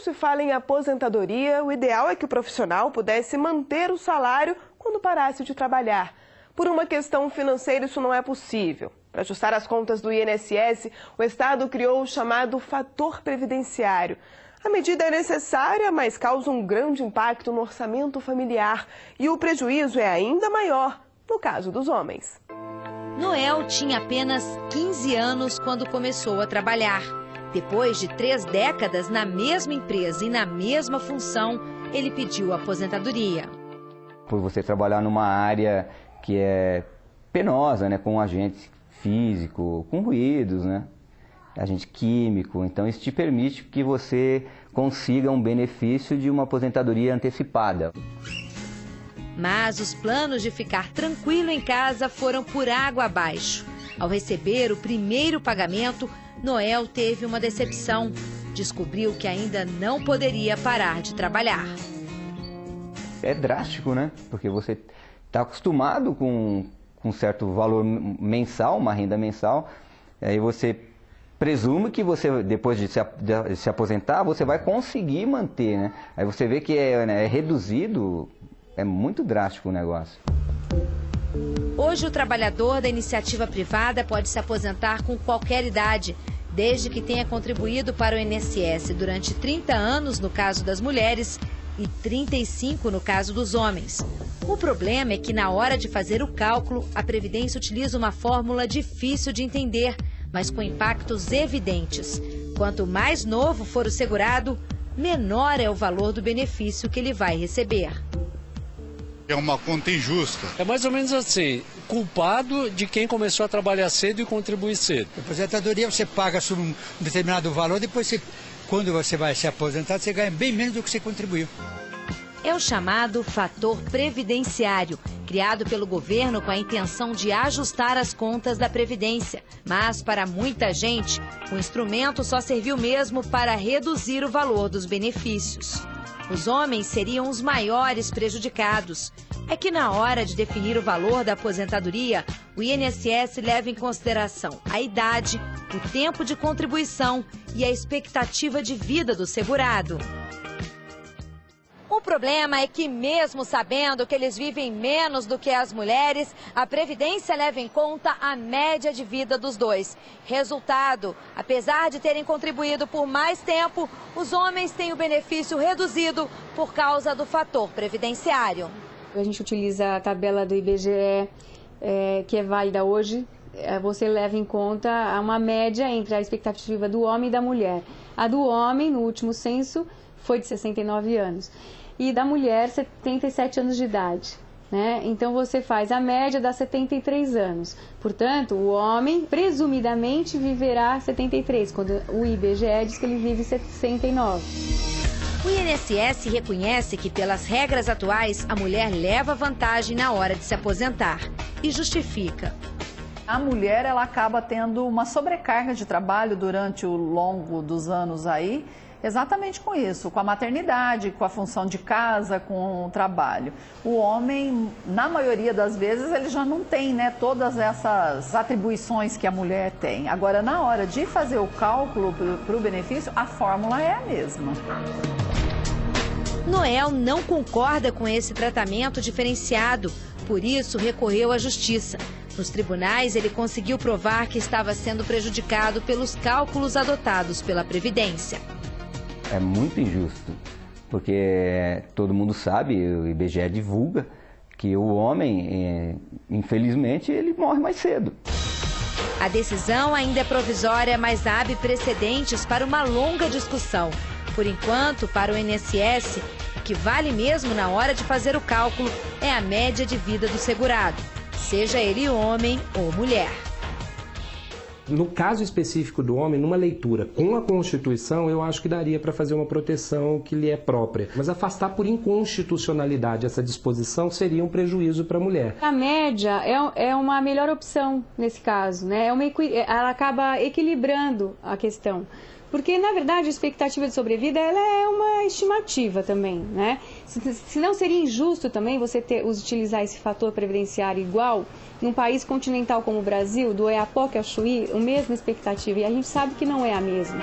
se fala em aposentadoria, o ideal é que o profissional pudesse manter o salário quando parasse de trabalhar. Por uma questão financeira, isso não é possível. Para ajustar as contas do INSS, o Estado criou o chamado fator previdenciário. A medida é necessária, mas causa um grande impacto no orçamento familiar. E o prejuízo é ainda maior no caso dos homens. Noel tinha apenas 15 anos quando começou a trabalhar. Depois de três décadas na mesma empresa e na mesma função, ele pediu aposentadoria. Por você trabalhar numa área que é penosa, né, com agente físico, com ruídos, né, agente químico, então isso te permite que você consiga um benefício de uma aposentadoria antecipada. Mas os planos de ficar tranquilo em casa foram por água abaixo. Ao receber o primeiro pagamento, Noel teve uma decepção. Descobriu que ainda não poderia parar de trabalhar. É drástico, né? Porque você está acostumado com um certo valor mensal, uma renda mensal, aí você presume que você, depois de se, de se aposentar, você vai conseguir manter, né? Aí você vê que é, né, é reduzido, é muito drástico o negócio. Hoje, o trabalhador da iniciativa privada pode se aposentar com qualquer idade, desde que tenha contribuído para o INSS durante 30 anos no caso das mulheres e 35 no caso dos homens. O problema é que, na hora de fazer o cálculo, a Previdência utiliza uma fórmula difícil de entender, mas com impactos evidentes. Quanto mais novo for o segurado, menor é o valor do benefício que ele vai receber. É uma conta injusta. É mais ou menos assim, culpado de quem começou a trabalhar cedo e contribuir cedo. A aposentadoria você paga sobre um determinado valor, depois você, quando você vai se aposentar, você ganha bem menos do que você contribuiu. É o chamado fator previdenciário, criado pelo governo com a intenção de ajustar as contas da Previdência. Mas, para muita gente, o instrumento só serviu mesmo para reduzir o valor dos benefícios. Os homens seriam os maiores prejudicados. É que na hora de definir o valor da aposentadoria, o INSS leva em consideração a idade, o tempo de contribuição e a expectativa de vida do segurado. Problema é que, mesmo sabendo que eles vivem menos do que as mulheres, a Previdência leva em conta a média de vida dos dois. Resultado: apesar de terem contribuído por mais tempo, os homens têm o benefício reduzido por causa do fator previdenciário. A gente utiliza a tabela do IBGE, é, que é válida hoje. É, você leva em conta uma média entre a expectativa do homem e da mulher. A do homem, no último censo, foi de 69 anos e da mulher 77 anos de idade. Né? Então você faz a média dá 73 anos. Portanto, o homem presumidamente viverá 73, quando o IBGE diz que ele vive 69. O INSS reconhece que, pelas regras atuais, a mulher leva vantagem na hora de se aposentar e justifica. A mulher ela acaba tendo uma sobrecarga de trabalho durante o longo dos anos aí exatamente com isso, com a maternidade, com a função de casa, com o trabalho. O homem, na maioria das vezes, ele já não tem né, todas essas atribuições que a mulher tem. Agora, na hora de fazer o cálculo para o benefício, a fórmula é a mesma. Noel não concorda com esse tratamento diferenciado, por isso recorreu à justiça. Nos tribunais, ele conseguiu provar que estava sendo prejudicado pelos cálculos adotados pela Previdência é muito injusto, porque todo mundo sabe, o IBGE divulga que o homem, é, infelizmente, ele morre mais cedo. A decisão ainda é provisória, mas abre precedentes para uma longa discussão. Por enquanto, para o INSS, o que vale mesmo na hora de fazer o cálculo é a média de vida do segurado, seja ele homem ou mulher no caso específico do homem, numa leitura com a Constituição, eu acho que daria para fazer uma proteção que lhe é própria. Mas afastar por inconstitucionalidade essa disposição seria um prejuízo para a mulher. A média é, é uma melhor opção nesse caso, né? É uma, ela acaba equilibrando a questão. Porque, na verdade, a expectativa de sobrevida ela é uma estimativa também, né? Se, se não seria injusto também você ter, utilizar esse fator previdenciário igual num país continental como o Brasil, do Oiapoque ao Chuí, a mesma expectativa. E a gente sabe que não é a mesma.